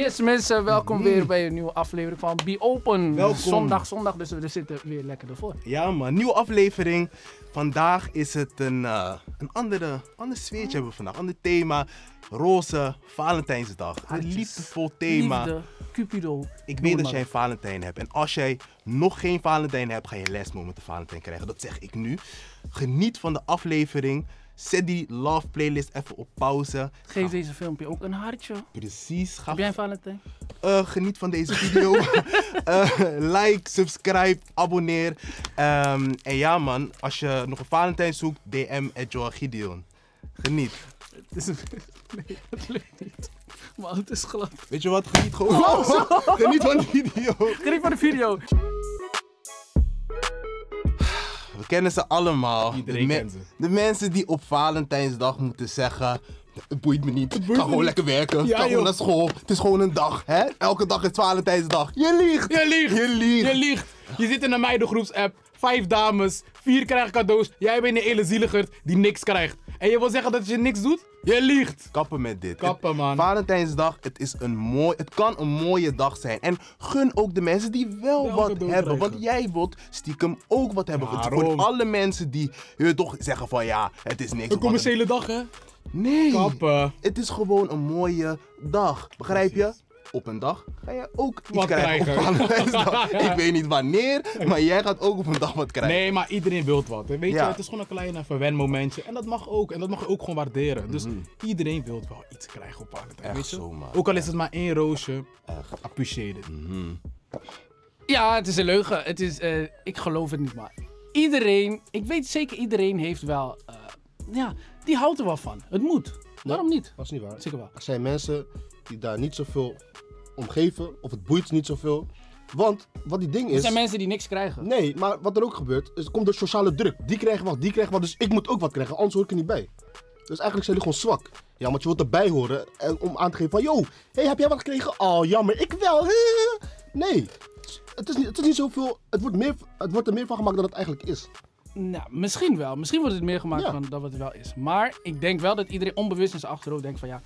Yes mensen, welkom weer bij een nieuwe aflevering van Be Open. Welkom. Zondag, zondag, dus we zitten weer lekker ervoor. Ja man, nieuwe aflevering. Vandaag is het een, eh, een andere, ander sfeertje hebben we vandaag. Ander thema. Roze, Valentijnsdag. Een liefdevol thema. Liefde, Cupido. Ik weet dat jij een Valentijn hebt. En als jij nog geen Valentijn hebt, ga je lesmo met de Valentijn krijgen. Dat zeg ik nu. Geniet van de aflevering. Zet die love playlist even op pauze. Geef deze filmpje ook een hartje. Precies. Ga Heb jij een Valentijn? Eh, geniet van deze video. Eh, like, subscribe, abonneer. Ehm, en ja man, als je nog een Valentijn zoekt, DM at Gideon. Geniet. Het is een... Nee, dat lukt niet. Maar het is glad. Weet je wat? Geniet gewoon. geniet van de video. Geniet van de video. We kennen ze allemaal. Iedereen de, kent ze. de mensen die op Valentijnsdag moeten zeggen... Het boeit me niet. Ga gewoon lekker werken. Ja, Ga gewoon joh. naar school. Het is gewoon een dag. Hè? Elke dag is Valentijnsdag. Je liegt. Je liegt! Je liegt. Je liegt! Je zit in een meidengroepsapp, vijf dames, vier krijgen cadeaus. Jij bent een hele zieligerd die niks krijgt. En je wil zeggen dat je niks doet? Je liegt! Kappen met dit. Kappen, man. Valentijnsdag, het, is een mooi, het kan een mooie dag zijn. En gun ook de mensen die wel, wat hebben. Want jij wilt stiekem ook wat hebben. Voor alle mensen die je toch zeggen van ja, het is niks. Een commerciële dag, hè? Nee. Kappen. Het is gewoon een mooie dag. Begrijp je? Op een dag ga je ook iets Wat krijgen, op. Valentijnsdag. Ik weet niet wanneer, maar jij gaat ook op een dag wat krijgen. Nee, maar iedereen wil wat. hè. Weet Ja. je, het is gewoon een klein verwenmomentje. En dat mag ook. En dat mag je ook gewoon waarderen. Dus iedereen wil wel iets krijgen op Valentijn. Mhm. Echt weet je? zo, man. Ook al is het maar één roosje. Appreciate it. Ja, het is een leugen. Het is, eh, ik geloof het niet, maar iedereen, ik weet zeker iedereen heeft wel, eh, ja, die houdt er wel van. Het moet. Waarom niet? Dat is niet waar. Zeker wel. Er zijn mensen die daar niet zoveel om geven, of het boeit niet zoveel. Want wat die ding Er is. zijn mensen die niks krijgen. Nee, maar wat er ook gebeurt, is het komt door sociale druk. Die krijgen wat, die krijgen wat, dus ik moet ook wat krijgen, anders hoor ik er niet bij. Dus eigenlijk zijn jullie gewoon zwak. Ja, want je wilt erbij horen en om aan te geven van, yo, hey, heb jij wat gekregen? Oh, jammer, ik wel. Nee, het is niet, het is niet zoveel, het wordt, meer, het wordt er meer van gemaakt dan het eigenlijk is. Nou, misschien wel. Misschien wordt het meer gemaakt Ja. van dan wat het wel is. Maar ik denk wel dat iedereen onbewust in zijn achterhoofd denkt van ja,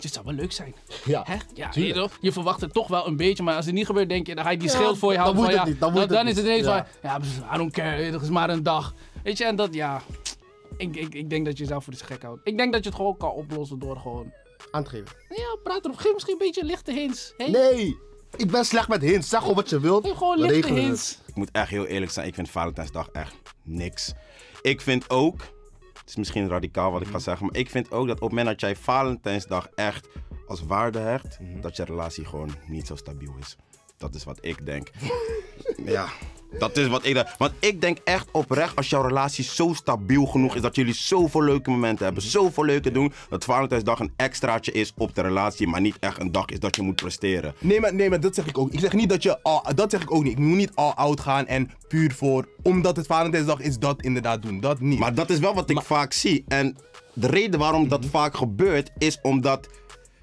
het zou wel leuk zijn. Ja, Hè? Ja, je, toch? je verwacht het toch wel een beetje, maar als het niet gebeurt, denk je, dan ga je die Ja, schild voor je dan houden. moet van, het ja, niet, dan dan, moet het dan is het ineens Ja. van, ja, I don't care, het is maar een dag. Weet je, en dat, ja, ik, ik, ik denk dat je jezelf voor de gek houdt. Ik denk dat je het gewoon kan oplossen door gewoon, aan te geven. ja, praat erop. Geef misschien een beetje lichte hints. Hey, Nee, ik ben slecht met hints. Zeg gewoon wat je wilt. geef gewoon lichte het. Ik moet echt heel eerlijk zijn, ik vind Valentijnsdag echt niks. Ik vind ook, het is misschien radicaal wat ik ga zeggen, maar ik vind ook dat op het moment dat jij Valentijnsdag echt als waarde hecht, dat je relatie gewoon niet zo stabiel is. Dat is wat ik denk. ja, dat is wat ik denk. Want ik denk echt oprecht, als jouw relatie zo stabiel genoeg is, dat jullie zoveel leuke momenten hebben, zoveel leuke doen, dat Valentijnsdag een extraatje is op de relatie, maar niet echt een dag is dat je moet presteren. Nee maar, nee, maar dat zeg ik ook. Ik zeg niet dat je al, dat zeg ik ook niet. Ik moet niet all out gaan en puur voor, omdat het Valentijnsdag is, dat inderdaad doen. Dat niet. Maar dat is wel wat ik vaak zie. En de reden waarom dat vaak gebeurt, is omdat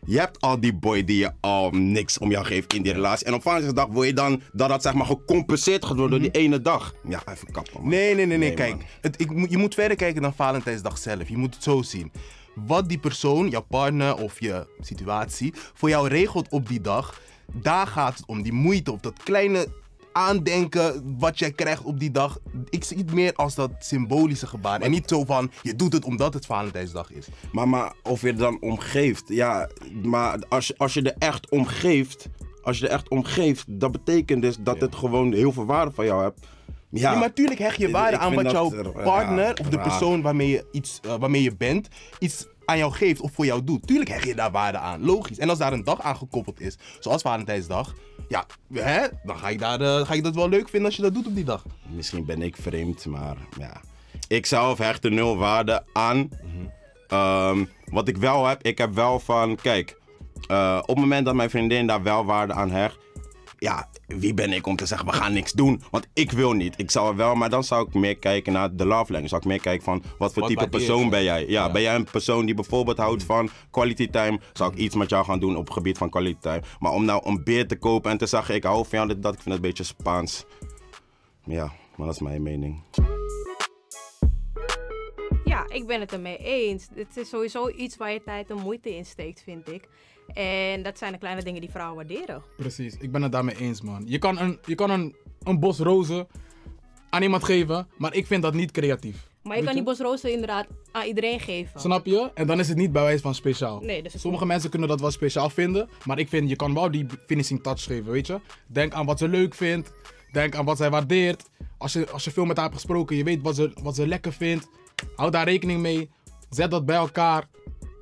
je hebt al die boy die je al niks om jou geeft in die relatie. En op Valentijnsdag wil je dan dat dat zeg maar gecompenseerd gaat worden door die ene dag. Ja, even kappen man. Nee, nee, nee, nee. Nee, Kijk, het, ik, je moet verder kijken dan Valentijnsdag zelf. Je moet het zo zien. Wat die persoon, jouw partner of je situatie, voor jou regelt op die dag, daar gaat het om. Die moeite, op dat kleine aandenken wat jij krijgt op die dag. Ik zie het meer als dat symbolische gebaar. En niet zo van, je doet het omdat het Valentijnsdag is. Maar, maar of je er dan om geeft, ja, maar als, je- als je er echt om geeft, als je er echt om geeft, dat betekent dus dat het gewoon heel veel waarde van jou hebt. Ja, maar natuurlijk hecht je waarde aan wat jouw partner of de persoon waarmee je, iets, eh, waarmee je bent, iets aan jou geeft of voor jou doet. Tuurlijk hecht je daar waarde aan, logisch. En als daar een dag aan gekoppeld is, zoals Valentijnsdag, ja, hè, dan ga ik, daar, eh, ga ik dat wel leuk vinden als je dat doet op die dag. Misschien ben ik vreemd, maar ja. Ik zelf hecht er nul waarde aan. Ehm, wat ik wel heb, ik heb wel van, kijk, eh, op het moment dat mijn vriendin daar wel waarde aan hecht, ja, wie ben ik om te zeggen, we gaan niks doen? Want ik wil niet. Ik zou wel, maar dan zou ik meer kijken naar de love language. Zou ik meer kijken van, wat voor Wat type persoon ben jij? Ja, ben jij een persoon die bijvoorbeeld houdt van quality time? Zou ik iets met jou gaan doen op het gebied van quality time? Maar om nou een beer te kopen en te zeggen, ik hou van jou, dit, dat, ik vind het een beetje Spaans. Ja, maar dat is mijn mening. Ja, ik ben het ermee eens. Het is sowieso iets waar je tijd en moeite in steekt, vind ik. En dat zijn de kleine dingen die vrouwen waarderen. Precies, ik ben het daarmee eens, man. Je kan een, je kan een, een bos rozen aan iemand geven, maar ik vind dat niet creatief. Maar je Weet kan die bosrozen inderdaad aan iedereen geven. Snap je? En dan is het niet bij wijze van speciaal. Nee, dus Sommige mensen kunnen dat wel speciaal vinden, maar ik vind je kan wel die finishing touch geven, weet je? Denk aan wat ze leuk vindt, denk aan wat zij waardeert. Als je, als je veel met haar hebt gesproken, je weet wat ze, wat ze lekker vindt. Hou daar rekening mee. Zet dat bij elkaar.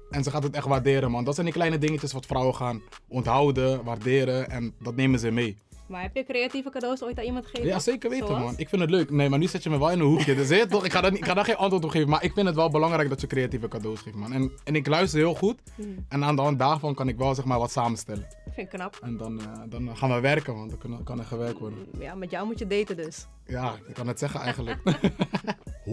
En ze gaat het echt waarderen, man. Dat zijn die kleine dingetjes wat vrouwen gaan onthouden, waarderen. En dat nemen ze mee. Maar heb je creatieve cadeaus ooit aan iemand gegeven? Ja, zeker weten, Zoals? man. Ik vind het leuk. Nee, maar nu zet je me wel in een hoekje. Dus weet toch, ik ga, daar niet, ik ga daar geen antwoord op geven. Maar ik vind het wel belangrijk dat je creatieve cadeaus geeft, man. En, en ik luister heel goed. Hmm. En aan de hand daarvan kan ik wel, zeg maar, wat samenstellen. Vind ik knap. En dan, eh, dan gaan we werken, want dan kan, kan er gewerkt worden. Ja, met jou moet je daten dus. Ja, ik kan het zeggen eigenlijk. 100%.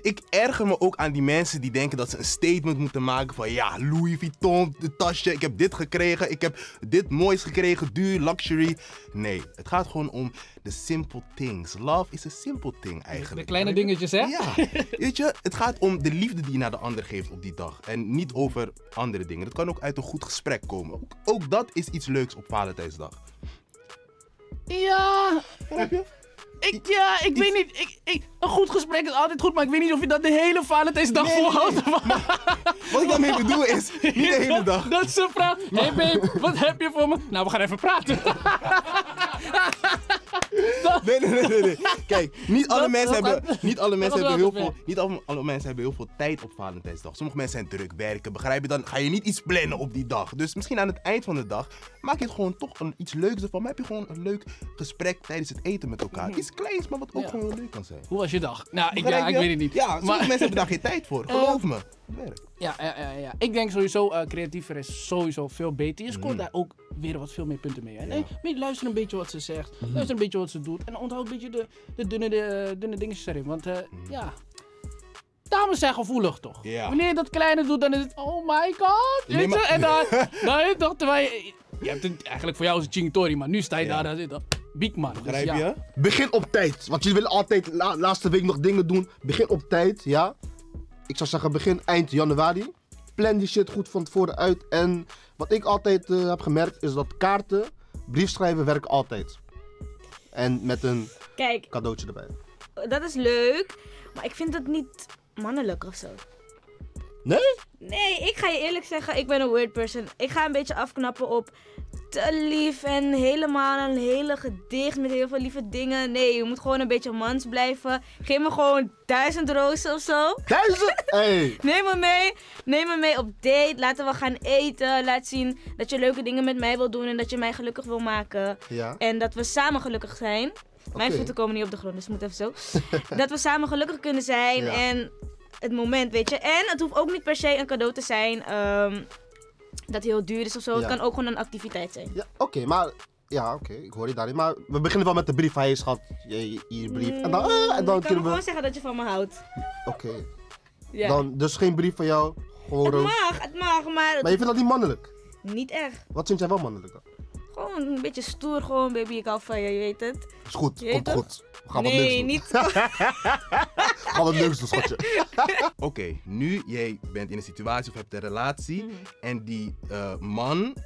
Ik erger me ook aan die mensen die denken dat ze een statement moeten maken van ja, Louis Vuitton, de tasje, ik heb dit gekregen, ik heb dit moois gekregen, duur, luxury. Nee, het gaat gewoon om de simple things. Love is a simple thing eigenlijk. De kleine dingetjes, hè? Ja, weet je, het gaat om de liefde die je naar de ander geeft op die dag. En niet over andere dingen. Dat kan ook uit een goed gesprek komen. Ook, ook dat is iets leuks op Valentijnsdag. Ja. Ik, ja, ik weet niet. Ik, ik, een goed gesprek is altijd goed, maar ik weet niet of je dat de hele Valentijnsdag Nee, nee, volhoudt. Wat ik daarmee bedoel is, niet de hele dag. Dat ze vraagt, hey babe, wat heb je voor me? Nou, we gaan even praten. Nee, nee, nee, nee, nee. Kijk, niet alle Dat- mensen, dat hebben, niet alle mensen hebben heel veel, niet alle, alle mensen hebben heel veel tijd op Valentijnsdag. Sommige mensen zijn druk werken, begrijp je? Dan ga je niet iets plannen op die dag. Dus misschien aan het eind van de dag maak je het gewoon toch een, iets leuks ervan. Maar heb je gewoon een leuk gesprek tijdens het eten met elkaar. Iets kleins, maar wat ook Ja. gewoon heel leuk kan zijn. Hoe was je dag? Nou, ik, ja, ik weet het niet. Ja, sommige maar, mensen hebben daar geen tijd voor. Geloof me. Het ja, ja, ja, ja. Ik denk sowieso, eh, creatiever is sowieso veel beter. Je scoort daar ook weer wat veel meer punten mee. Hè? Nee, luister een beetje wat ze zegt. Luister een beetje wat ze doet. En onthoud een beetje de, de dunne, de, dunne dingetjes erin. Want eh, ja... Dames zijn gevoelig toch? Ja. Wanneer je dat kleine doet, dan is het oh my god. Nee, maar-? En dan, dan toch terwijl je, hebt het, eigenlijk voor jou is het Chingtori, maar nu sta je daar, daar zit dat big man. Dus Begrijp je? Begin op tijd. Want jullie willen altijd la- laatste week nog dingen doen. Begin op tijd, ja. Ik zou zeggen begin eind januari. Plan die shit goed van tevoren uit. En wat ik altijd eh, heb gemerkt is dat kaarten, briefschrijven werken altijd. En met een Kijk, cadeautje erbij. dat is leuk, maar ik vind het niet mannelijk of zo. Nee? Nee, ik ga je eerlijk zeggen, ik ben een weird person. Ik ga een beetje afknappen op te lief en helemaal een hele gedicht met heel veel lieve dingen. Nee, je moet gewoon een beetje mans blijven. Geef me gewoon duizend rozen of zo. Duizend? Hey. Neem me mee. Neem me mee op date. Laten we gaan eten. Laat zien dat je leuke dingen met mij wil doen en dat je mij gelukkig wil maken. Ja. En dat we samen gelukkig zijn. Mijn voeten komen niet op de grond, dus het moet even zo. dat we samen gelukkig kunnen zijn. Ja. En het moment, weet je. En het hoeft ook niet per se een cadeau te zijn ehm, dat heel duur is of zo. Ja. Het kan ook gewoon een activiteit zijn. Ja, oké, maar... Ja, oké, ik hoor je daarin. Maar we beginnen wel met de brief. Hij schat, je, brief. En dan, ah, en dan je kan gewoon zeggen dat je van me houdt. Oké. Ja. Dan, dus geen brief van jou. Gewoon het mag, het mag, maar, Maar je vindt dat niet mannelijk? niet echt. Wat vind jij wel mannelijk dan? Gewoon een beetje stoer, gewoon baby, ik hou van je, je weet het. Is goed, Je komt goed. We gaan wat leuks nee, doen. niet. We gaan wat leuks doen, schatje. Oké, nu jij bent in een situatie of hebt een relatie Mhm. en die eh, man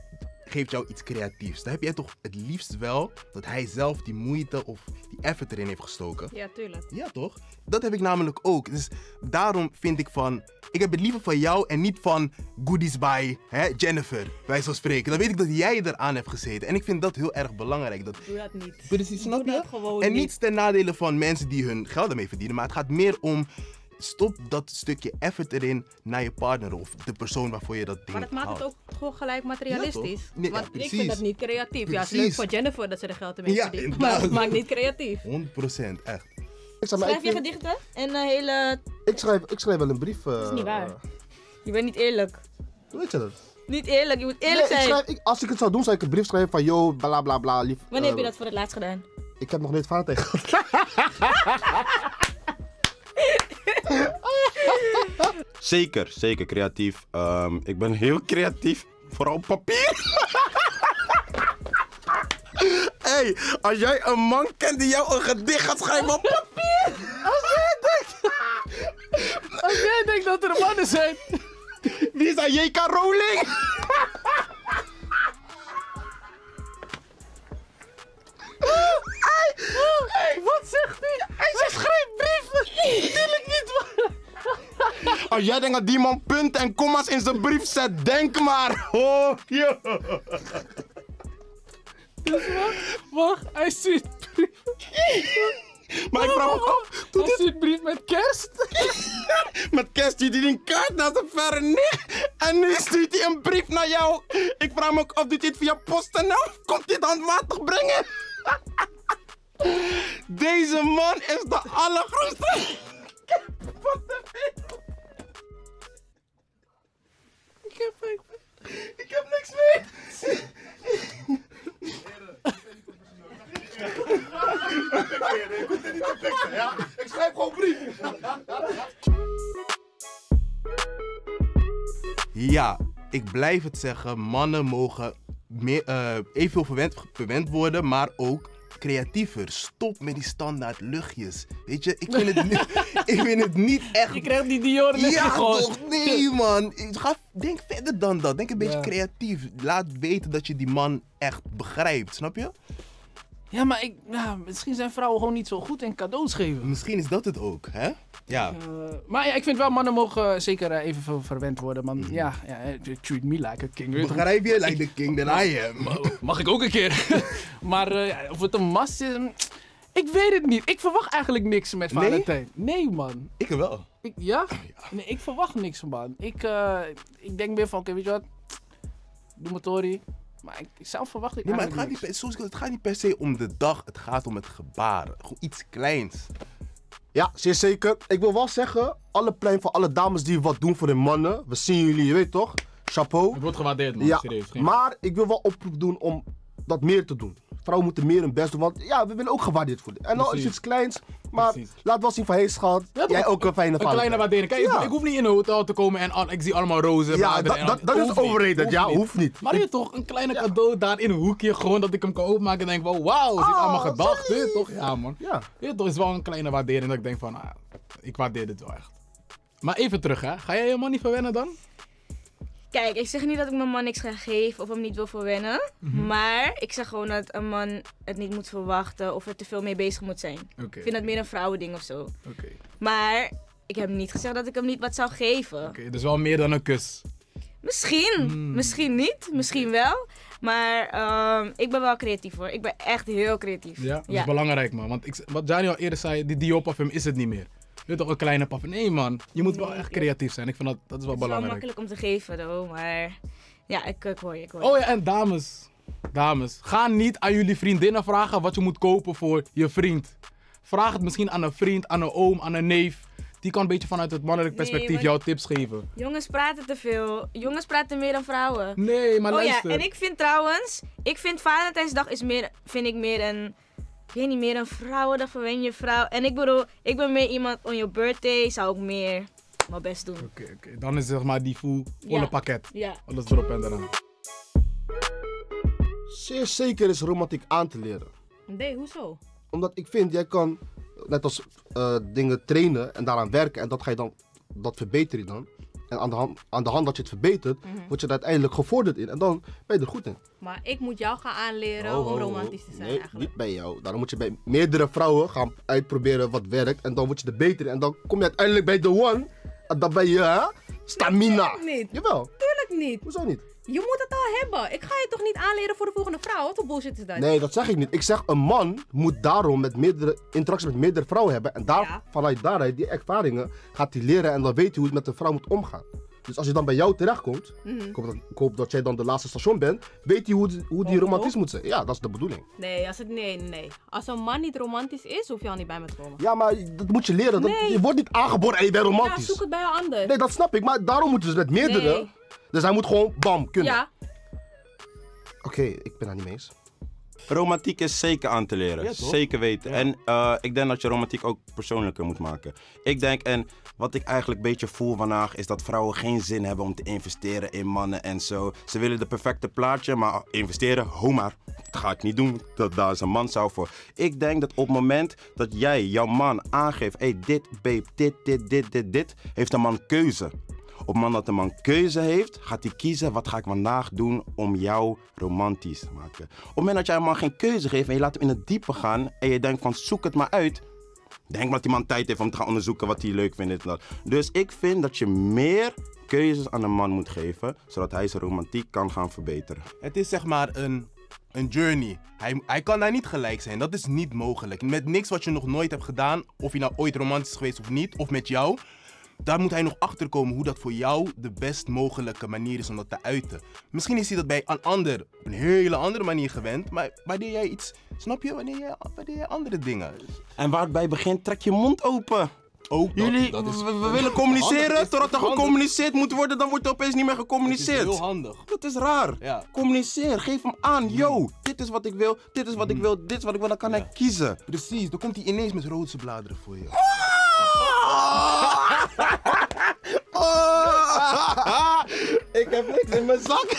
geeft jou iets creatiefs. Dan heb jij toch het liefst wel dat hij zelf die moeite of die effort erin heeft gestoken. Ja, tuurlijk. Ja, toch? Dat heb ik namelijk ook. Dus daarom vind ik van. Ik heb het liever van jou en niet van goodies by hè, Jennifer, bij zo spreken. Dan weet ik dat jij eraan hebt gezeten. En ik vind dat heel erg belangrijk. Dat, Doe dat niet. precies, snap Doe je? dat gewoon En niet. niet ten nadele van mensen die hun geld ermee verdienen. Maar het gaat meer om. Stop dat stukje effort erin naar je partner of de persoon waarvoor je dat ding Maar dat maakt het ook gewoon gelijk materialistisch. Ja, Want ik vind dat niet creatief. Ja, het is leuk voor Jennifer dat ze er geld ermee Ja, verdient. Maar het maakt niet creatief. 100% echt. Ik, zeg maar, ik, Schrijf je vind- gedichten en een hele... ik, schrijf, ik schrijf wel een brief. Dat is niet eh, waar. Je bent niet eerlijk. Hoe weet je dat? Niet eerlijk, je moet eerlijk Nee, ik zijn. schrijf, ik, als ik het zou doen, zou ik een brief schrijven van yo, bla bla bla, lief. Wanneer heb eh, je dat voor het laatst gedaan? Ik heb nog nooit vader gehad. zeker, zeker creatief. Ehm, ik ben heel creatief, vooral op papier. hey, als jij een man kent die jou een gedicht gaat schrijven op papier. Als jij denkt, als jij denkt dat er mannen zijn. Wie is dat? J.K. Rowling? Hey, wat zegt hij? Hij schrijft brieven. Tuurlijk niet. Als jij denkt dat die man punten en comma's in zijn brief zet, denk maar. Oh, yo. Wacht, hij stuurt brief. Maar ik vraag me ook af, Hij stuurt brief met kerst. met kerst stuurt hij een kaart naar zijn verre nicht. En nu stuurt hij een brief naar jou. Ik vraag me ook af, doet hij het via PostNL? Of komt hij het handmatig brengen? Deze man is de allergrootste. Wat de wereld. Ik heb, ik, Ik heb niks mee. Ik schrijf gewoon brief. Ja, ik blijf het zeggen. Mannen mogen meer, eh, evenveel verwend, verwend worden, maar ook creatiever. Stop met die standaard luchtjes. Weet je, ik vind het, niet, ik vind het niet echt... je krijgt die Dior Ja, gewoon. toch? Nee, man. Ga, denk verder dan dat. Denk een beetje Ja. creatief. Laat weten dat je die man echt begrijpt. Snap je? Ja, maar ik, ja, misschien zijn vrouwen gewoon niet zo goed in cadeaus geven. Misschien is dat het ook, hè? Ja. Eh, maar ja, ik vind wel, mannen mogen zeker eh, evenveel verwend worden. Mhm. Want ja, ja, eh, treat me like a king. Begrijp je? Like the king that I am. Mag ik ook een keer. maar eh, ja, of het een mast is, mm, ik weet het niet. Ik verwacht eigenlijk niks met? Valentijn. Nee, man. Ik wel. Ik, ja? Nee, ik verwacht niks, man. Ik, eh, ik denk meer van, oké, weet je wat? Doe mijn Tory. Maar ik, zelf verwacht ik Nee, maar het gaat, niet per, zoals ik- het gaat niet per se om de dag. Het gaat om het gebaren. Gewoon iets kleins. Ja, zeer zeker. Ik wil wel zeggen, alle plein voor alle dames die wat doen voor hun mannen. We zien jullie, je weet toch? Chapeau. Het wordt gewaardeerd, man. Ja, Serieus. Geen- maar ik wil wel oproep doen om dat meer te doen. Vrouwen moeten meer hun best doen, want ja, we willen ook gewaardeerd worden. En dan is iets kleins, maar Precies. laat wel zien van, hey schat, Ja, jij ook een fijne Een vader. kleine waardering. Kijk, ik- Ja. ik, hoef niet in een hotel te komen en al- ik zie allemaal rozen. Ja, dat, dat, al- dat is Hoeft niet, overrated. Ja, hoeft niet. Maar je toch, een kleine cadeau daar in een hoekje, gewoon dat ik hem kan openmaken en denk van wauw, ik Oh, allemaal gedacht, je toch? Ja man. Ja. Je toch, is wel een kleine waardering dat ik denk van, ah, ik waardeer dit wel echt. Maar even terug hè, ga jij je man niet verwennen dan? Kijk, ik zeg niet dat ik mijn man niks ga geven of hem niet wil verwennen. Mhm. Maar ik zeg gewoon dat een man het niet moet verwachten of er te veel mee bezig moet zijn. Ik vind dat meer een vrouwending of zo. Oké, Maar ik heb niet gezegd dat ik hem niet wat zou geven. oké, dus wel meer dan een kus. Misschien, Hmm. misschien niet, misschien wel. Maar ehm, ik ben wel creatief hoor. Ik ben echt heel creatief. Ja, dat is belangrijk man. Want ik, wat Jani al eerder zei, die Dior parfum is het niet meer. Weet toch, een kleine parfum. Nee man, je moet wel echt creatief zijn. Ik vind dat, dat is wel Het is wel belangrijk. makkelijk om te geven, though, maar ja, ik, ik hoor je, ik hoor je. Oh ja, en dames. Dames, ga niet aan jullie vriendinnen vragen wat je moet kopen voor je vriend. Vraag het misschien aan een vriend, aan een oom, aan een neef. Die kan een beetje vanuit het mannelijk Nee, perspectief maar- jou tips geven. Jongens praten te veel. Jongens praten meer dan vrouwen. Nee, maar oh luister. ja, en ik vind trouwens, ik vind Valentijnsdag is meer, vind ik meer een, ik weet niet, meer een vrouwendag verwen je vrouw. En ik bedoel, ik ben meer iemand, on your birthday zou ik meer mijn best doen. Oké, oké. Dan is zeg maar die full, volle Ja. pakket. Ja. Alles erop en eraan. Zeer zeker is romantiek aan te leren. Nee, hoezo? Omdat ik vind, jij kan net als eh, dingen trainen en daaraan werken en dat ga je dan, dat verbeter je dan. En aan de hand, aan de hand dat je het verbetert, word je er uiteindelijk gevorderd in en dan ben je er goed in. Maar ik moet jou gaan aanleren Oh, om oh, romantisch te zijn Nee, eigenlijk. niet bij jou. Daarom moet je bij meerdere vrouwen gaan uitproberen wat werkt en dan word je er beter in. En dan kom je uiteindelijk bij de one en dan ben je hè, stamina. Natuurlijk niet. Jawel, Tuurlijk niet. hoezo niet? Je moet het al hebben. Ik ga je toch niet aanleren voor de volgende vrouw? Wat voor bullshit is dat? Nee, dat zeg ik niet. Ik zeg een man moet daarom met meerdere interacties met meerdere vrouwen hebben. En daar, Ja. vanuit daaruit, die ervaringen, gaat hij leren en dan weet hij hoe het met een vrouw moet omgaan. Dus als je dan bij jou terechtkomt, Mhm. ik, hoop dat, ik hoop dat jij dan de laatste station bent, weet hij hoe, hoe die Oh, romantisch moet zijn. Ja, dat is de bedoeling. Nee, als het, nee, nee. Als een man niet romantisch is, hoef je al niet bij me te komen. Ja, maar dat moet je leren. Dat, Nee. Je wordt niet aangeboren en je bent Ja, romantisch. zoek het bij een ander. Nee, dat snap ik. Maar daarom moeten ze met meerdere. Nee. Dus hij moet gewoon bam kunnen. Ja, Oké, ik ben daar niet mee eens. Romantiek is zeker aan te leren. Ja, zeker weten. En eh, ik denk dat je romantiek ook persoonlijker moet maken. Ik denk, en wat ik eigenlijk een beetje voel vandaag, is dat vrouwen geen zin hebben om te investeren in mannen en zo. Ze willen de perfecte plaatje, maar investeren, ho maar. Dat ga ik niet doen. Dat, daar is een man zou voor. Ik denk dat op het moment dat jij, jouw man, aangeeft: hey, dit, babe, dit, dit, dit, dit, dit, heeft een man keuze. Op het moment dat een man keuze heeft, gaat hij kiezen wat ga ik vandaag doen om jou romantisch te maken. Op het moment dat jij een man geen keuze geeft en je laat hem in het diepe gaan en je denkt van zoek het maar uit, Denk dat die man tijd heeft om te gaan onderzoeken wat hij leuk vindt. en dat. Dus ik vind dat je meer keuzes aan een man moet geven, zodat hij zijn romantiek kan gaan verbeteren. Het is zeg maar een, een journey. Hij, hij kan daar niet gelijk zijn. Dat is niet mogelijk. Met niks wat je nog nooit hebt gedaan, of je nou ooit romantisch is geweest of niet, of met jou. Daar moet hij nog achter komen hoe dat voor jou de best mogelijke manier is om dat te uiten. Misschien is hij dat bij een ander op een hele andere manier gewend, maar wanneer jij iets, snap je, wanneer jij, wanneer jij andere dingen. En waar het bij begint, trek je mond open. Ook dat- Jullie, dat is- we, we dat is willen communiceren, is totdat er gecommuniceerd moet worden, dan wordt er opeens niet meer Het is gecommuniceerd. heel handig. Dat is raar. Ja. Communiceer, geef hem aan. Yo, dit is wat ik wil, dit is wat ik wil, dit is wat ik wil, dan kan hij kiezen. Precies, dan komt hij ineens met roodse bladeren voor je. ik heb niks in mijn zak.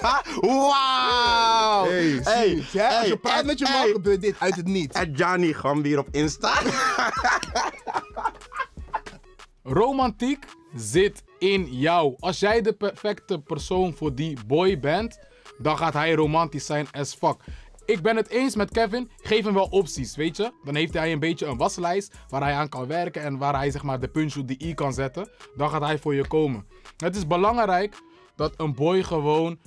Wauw. Hey, hey, hè? Als je hey, praat met je man hey. gebeurt dit uit het niets. En Gianni Gambier op Insta. Romantiek zit in jou. Als jij de perfecte persoon voor die boy bent, dan gaat hij romantisch zijn as fuck. Ik ben het eens met Kevin. Geef hem wel opties, weet je? Dan heeft hij een beetje een waslijst waar hij aan kan werken en waar hij zeg maar de puntje op de i kan zetten. Dan gaat hij voor je komen. Het is belangrijk dat een boy gewoon,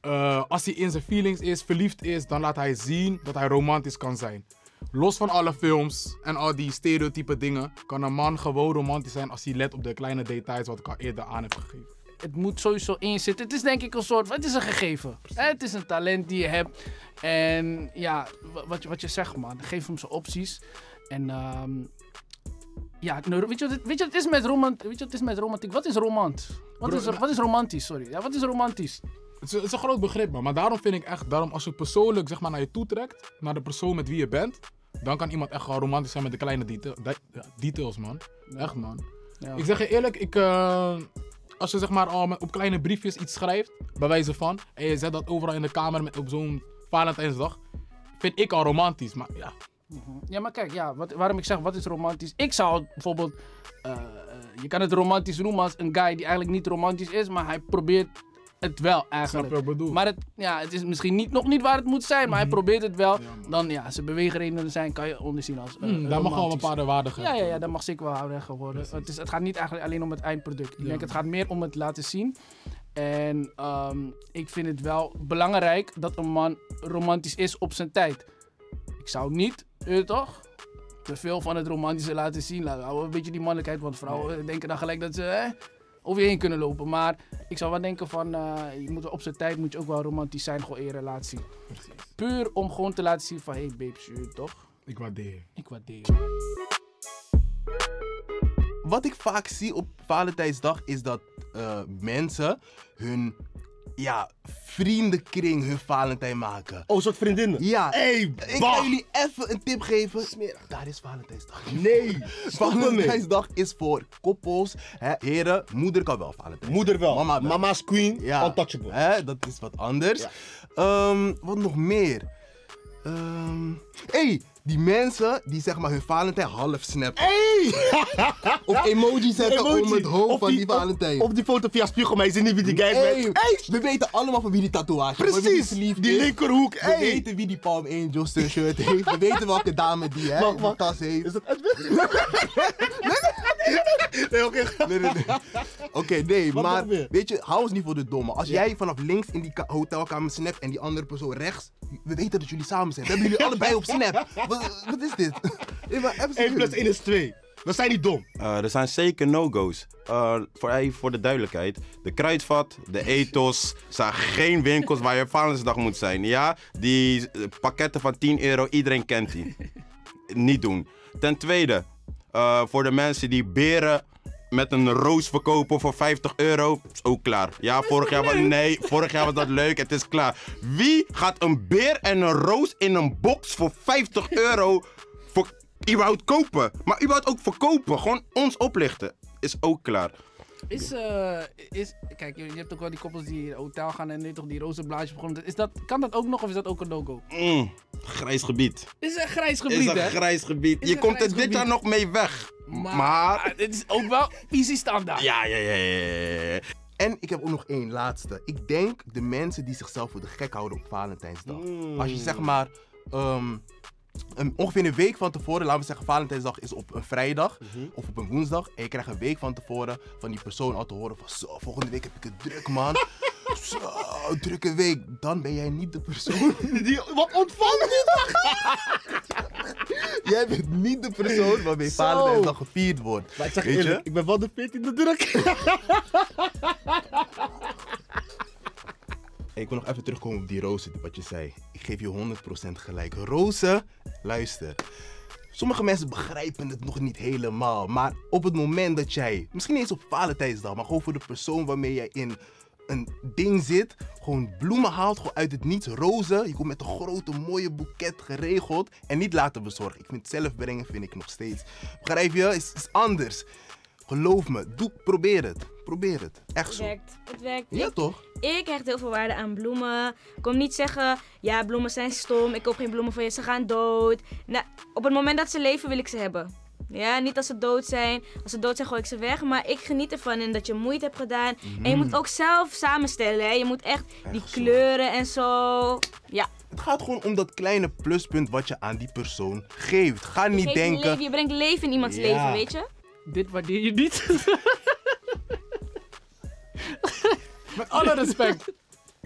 eh, als hij in zijn feelings is, verliefd is, dan laat hij zien dat hij romantisch kan zijn. Los van alle films en al die stereotype dingen, kan een man gewoon romantisch zijn als hij let op de kleine details wat ik al eerder aan heb gegeven. Het moet sowieso in zitten. Het is denk ik een soort, het is een gegeven. Het is een talent die je hebt. En ja, wa- wat, je- wat je zegt man, geef hem zijn opties. En ehm, ja, nou, weet je, wat weet je wat het is met romant, weet je wat het is met romantiek? Wat is romant? Wat is, nou- wat is romantisch, sorry. Ja, wat is romantisch? Het is, het is een groot begrip, man. Maar daarom vind ik echt, daarom als je persoonlijk zeg maar, naar je toe trekt, naar de persoon met wie je bent, dan kan iemand echt gewoon romantisch zijn met de kleine detail, de- ja, details, man. Echt, man. Ja. Ik zeg je eerlijk, ik, eh, als je zeg maar op kleine briefjes iets schrijft, bij wijze van, en je zet dat overal in de kamer met, op zo'n Valentijnsdag, vind ik al romantisch. Maar ja, Ja, maar kijk, ja, wat, waarom ik zeg wat is romantisch? Ik zou bijvoorbeeld, eh, eh, je kan het romantisch noemen als een guy die eigenlijk niet romantisch is, maar hij probeert het wel eigenlijk. Snap je wat ik bedoel? Maar het, ja, het is misschien niet, nog niet waar het moet zijn, maar hij probeert het wel. Mhm. Ja, dan ja, zijn beweegredenen zijn, kan je onderzien als. eh, Hmm, daar mag wel een bepaalde waarde Ja, geven. ja, ja, dat mag zeker wel aanwezig worden. Het, is, het gaat niet eigenlijk alleen om het eindproduct. Ik Ja. denk het gaat meer om het laten zien. En ehm, ik vind het wel belangrijk dat een man romantisch is op zijn tijd. Ik zou niet, je toch, te veel van het romantische laten zien. Laten we een beetje die mannelijkheid, want vrouwen denken dan gelijk dat ze hè, over je heen kunnen lopen. Maar ik zou wel denken van, eh, je moet op zijn tijd moet je ook wel romantisch zijn gewoon in je relatie. Puur om gewoon te laten zien van, hey babes, je toch, Ik waardeer. ik waardeer je. Wat ik vaak zie op Valentijnsdag is dat eh, mensen hun ja, vriendenkring hun Valentijn maken. Oh, een soort vriendinnen. Ja, Hey, ik bah. ga jullie even een tip geven. Smerig, daar is Valentijnsdag. Nee. Valentijnsdag is voor koppels. Hè, heren, moeder kan wel Valentijn. Moeder wel. Mama wel. Mama's queen, Ja, untouchable. Hè, dat is wat anders. Ja. Ehm, wat nog meer? Ehm hey, die mensen die zeg maar hun Valentijn half snappen. Hey! Of emoji zetten om het hoofd Of van die, Valentijn. Of die foto via spiegel, maar je ziet niet wie die guy is. Hey, met. we weten allemaal van wie die tatoeage is. Precies, lief die linkerhoek. We Hey. weten wie die Palm Angels shirt heeft. We weten welke dame die, hè, wacht. tas heeft. Is dat Edwin? nee, oké. Nee, nee, nee. Oké, nee, Wat maar weet je, hou ons niet voor de domme. Als jij vanaf links in die ka- hotelkamer snapt en die andere persoon rechts, we weten dat jullie samen zijn. We hebben jullie allebei op snap. Wat, wat is dit? Nee, maar even 1 plus serieus. 1 is 2. We zijn niet dom. Eh, er zijn zeker no-go's. Eh, voor, voor de duidelijkheid. De Kruidvat, de Ethos zijn geen winkels waar je op moet zijn. Ja, die pakketten van 10 euro, iedereen kent die. Niet doen. Ten tweede, eh, voor de mensen die beren met een roos verkopen voor 50 euro, is ook klaar. Ja, vorig jaar, was, nee, vorig jaar was dat leuk, het is klaar. Wie gaat een beer en een roos in een box voor 50 euro voor überhaupt kopen? Maar überhaupt ook verkopen, gewoon ons oplichten, is ook klaar. Is, eh, is, kijk, je, je hebt ook wel die koppels die in een hotel gaan en nu toch die roze blaadjes begonnen. Is dat, kan dat ook nog of is dat ook een no-go? Mm, grijs gebied. Is een grijs Is gebied, een hè? grijs gebied. Is Je een komt er dit jaar nog mee weg. Maar, Maar... het is ook wel visie standaard. Ja, ja, ja, ja, ja. En ik heb ook nog één laatste. Ik denk de mensen die zichzelf voor de gek houden op Valentijnsdag. Mm. Als je zeg maar, ehm, een, ongeveer een week van tevoren, laten we zeggen Valentijnsdag is op een vrijdag of op een woensdag. En je krijgt een week van tevoren van die persoon al te horen van zo, volgende week heb ik het druk man. zo, drukke week. Dan ben jij niet de persoon. Die, wat ontvangt dit? jij bent niet de persoon waarmee Zo. Valentijnsdag gevierd wordt. Maar ik zeg Weet je? eerlijk, ik ben wel de 14e druk. Hey, ik wil nog even terugkomen op die rozen, wat je zei. Ik geef je 100% gelijk. Rozen, luister. Sommige mensen begrijpen het nog niet helemaal. Maar op het moment dat jij, misschien niet eens op Valentijnsdag, maar gewoon voor de persoon waarmee jij in een ding zit, gewoon bloemen haalt, gewoon uit het niets, rozen. Je komt met een grote, mooie boeket geregeld en niet laten bezorgen. Ik vind zelf brengen, vind ik nog steeds. Begrijp je? Is, is anders. Geloof me, doe, probeer het. Probeer het. Echt Het zo. werkt. Het werkt. Ja, Ik- toch? Ik hecht heel veel waarde aan bloemen. Kom niet zeggen, ja, bloemen zijn stom. Ik koop geen bloemen voor je, ze gaan dood. Nou, op het moment dat ze leven, wil ik ze hebben. Ja, niet als ze dood zijn. Als ze dood zijn, gooi ik ze weg. Maar ik geniet ervan en dat je moeite hebt gedaan. En je moet ook zelf samenstellen. Hè. Je moet echt die zo. kleuren en zo. Ja, Het gaat gewoon om dat kleine pluspunt wat je aan die persoon geeft. Ga niet denken. leven, je brengt leven in iemands Ja. leven, weet je? Dit waardeer je niet. Met alle respect.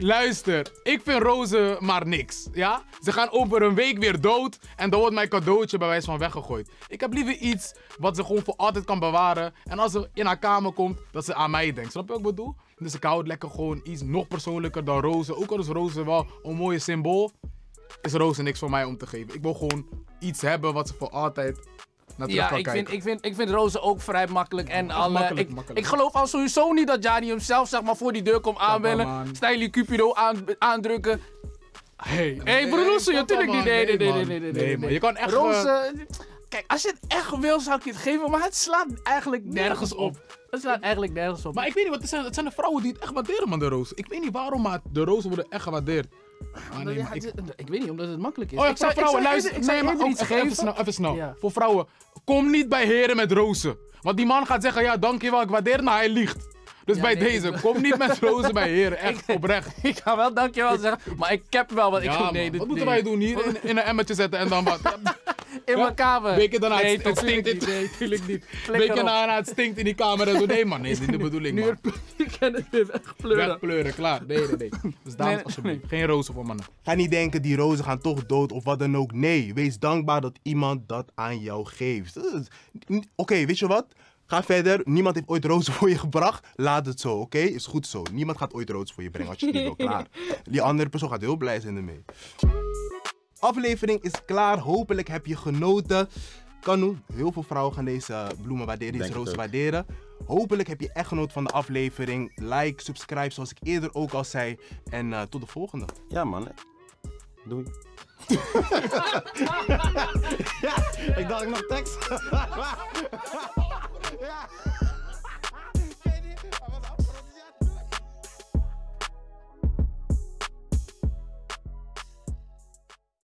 Luister, ik vind rozen maar niks. Ja? Ze gaan over een week weer dood en dan wordt mijn cadeautje bij wijze van weggegooid. Ik heb liever iets wat ze gewoon voor altijd kan bewaren. En als ze in haar kamer komt, dat ze aan mij denkt. Snap je wat ik bedoel? Dus ik hou het lekker gewoon iets nog persoonlijker dan rozen. Ook al is rozen wel een mooie symbool, is rozen niks voor mij om te geven. Ik wil gewoon iets hebben wat ze voor altijd Ja, ik vind, ik, vind, ik vind rozen ook vrij makkelijk. En alle, makkelijk, ik, makkelijk. ik geloof al sowieso niet dat Jani hem zelf zeg maar, voor die deur komt aanbellen. Stijlie Cupido aan, aandrukken. Hey, Hé, broer Rosse, natuurlijk niet. Nee, nee, nee, nee, nee, nee, Nee, nee. man. Je kan echt... eh, Rozen, kijk, als je het echt wil, zou ik je het geven. Maar het slaat eigenlijk nergens op. Het slaat eigenlijk nergens op. Maar ik weet niet, wat het zijn, het zijn de vrouwen die het echt waarderen, man, de rozen. Ik weet niet waarom, maar de rozen worden echt gewaardeerd. Ah, nee, Ja, maar ik... ik weet niet, omdat het makkelijk is. Oh, Ik ik zou- zou vrouwen luisteren. eerder- Ik zou nee, maar ook iets even, even geven. snel, even snel. Ja. Voor vrouwen, kom niet bij heren met rozen. Want die man gaat zeggen, ja, dankjewel, ik waardeer maar hij liegt. Dus Ja, bij nee, deze, ik- kom niet met rozen bij heren. Echt oprecht. Ik ga wel dankjewel zeggen, maar ik heb wel wat ik doe. man. Nee, dit- wat moeten nee. wij doen hier? In, in een emmertje zetten en dan wat? In Ja, mijn kamer. Weken daarna, nee, het, het stinkt. niet. Het, nee, tuurlijk niet. Weken op. daarna, het stinkt in die kamer en zo. Nee, man, nee, is niet de bedoeling, Nu man. ik ken het weer wegpleuren. Wegpleuren, klaar. Nee, nee, nee. Dus dames, Nee, alsjeblieft, geen rozen voor mannen. Ga niet denken, die rozen gaan toch dood of wat dan ook. Nee, wees dankbaar dat iemand dat aan jou geeft. Oké, weet je wat? Ga verder. Niemand heeft ooit rozen voor je gebracht. Laat het zo, oké? Is goed zo. Niemand gaat ooit rozen voor je brengen als je het niet wil. Klaar. Die andere persoon gaat heel blij zijn ermee. Aflevering is klaar. Hopelijk heb je genoten. Kan doen. Heel veel vrouwen gaan deze bloemen waarderen, deze rozen waarderen. Hopelijk heb je echt genoten van de aflevering. Like, subscribe, zoals ik eerder ook al zei. En eh, tot de volgende. Ja, man. Doei. ik dacht ik nog tekst. Yeah.